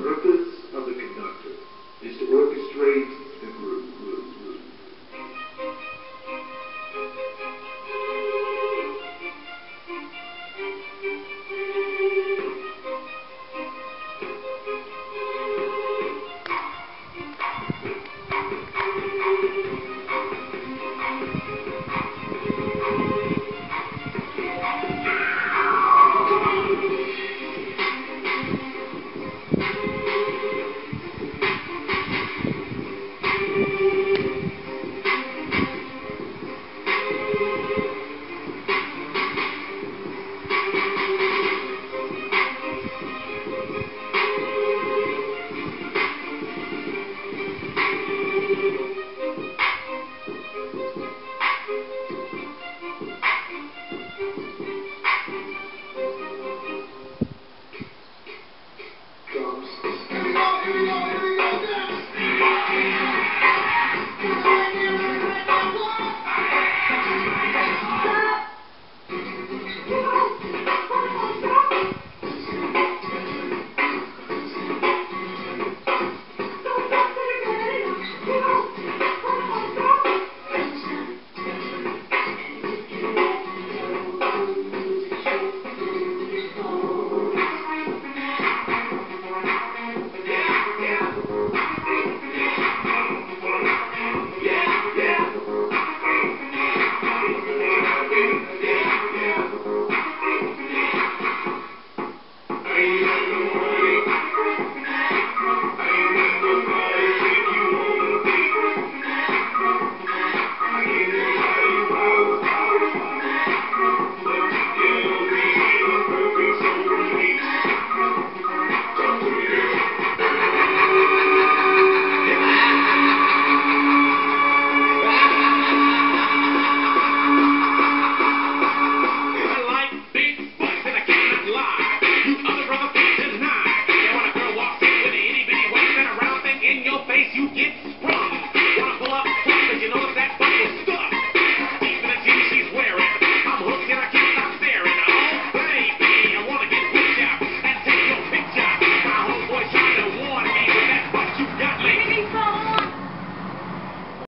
purpose of the conductor is to orchestrate Thank you.